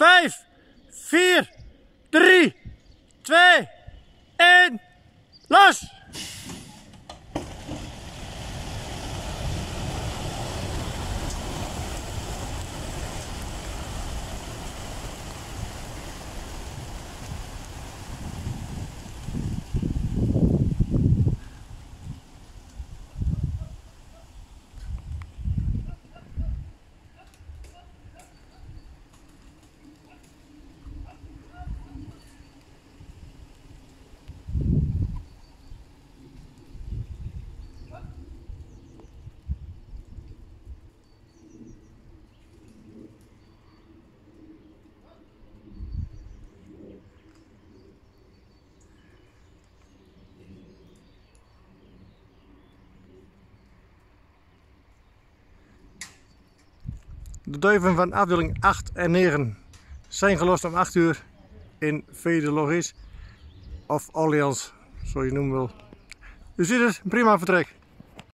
5, 4, 3, 2, 1, los! De duiven van afdeling 8 en 9 zijn gelost om 8 uur in Vede of Allianz, zo je noemen wil. U ziet het, prima vertrek.